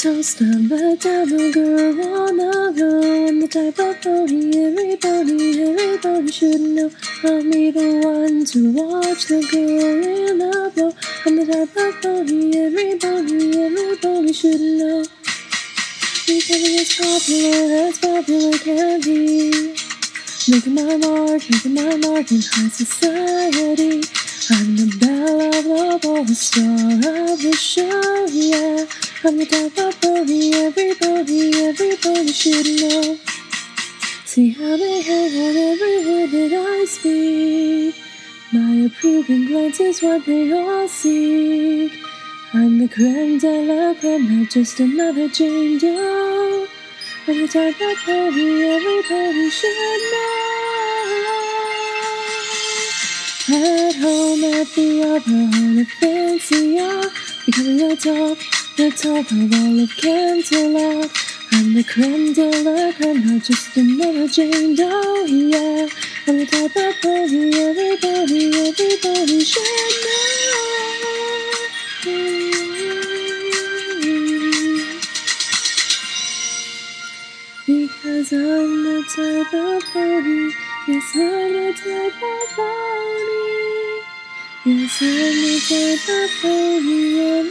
toast, I'm the type of girl on the go. I'm the type of pony everybody, everybody should know. Be the one to watch the girl in the blow. I'm the type of pony everybody, everybody should know. Becoming as popular as popular can be. Making my mark, making my mark in high society. I'm the belle of the ball, the star of the show, yeah. I'm the type of pony everybody, everybody should know. See how they hang on every word that I speak. My approving glance is what they all seek. I'm the creme de la creme, not just another Jane Doe. I'm the type of everybody should know. At home, at the opera, on a fancy yacht, becoming the top, the top of all of Canterlot. I'm the creme de la creme, not just another Jane Doe, yeah. I'm the type of pony everybody, everybody should know. Because I'm the type of pony, yes, I'm the type of pony. Yes, I'm the type of everybody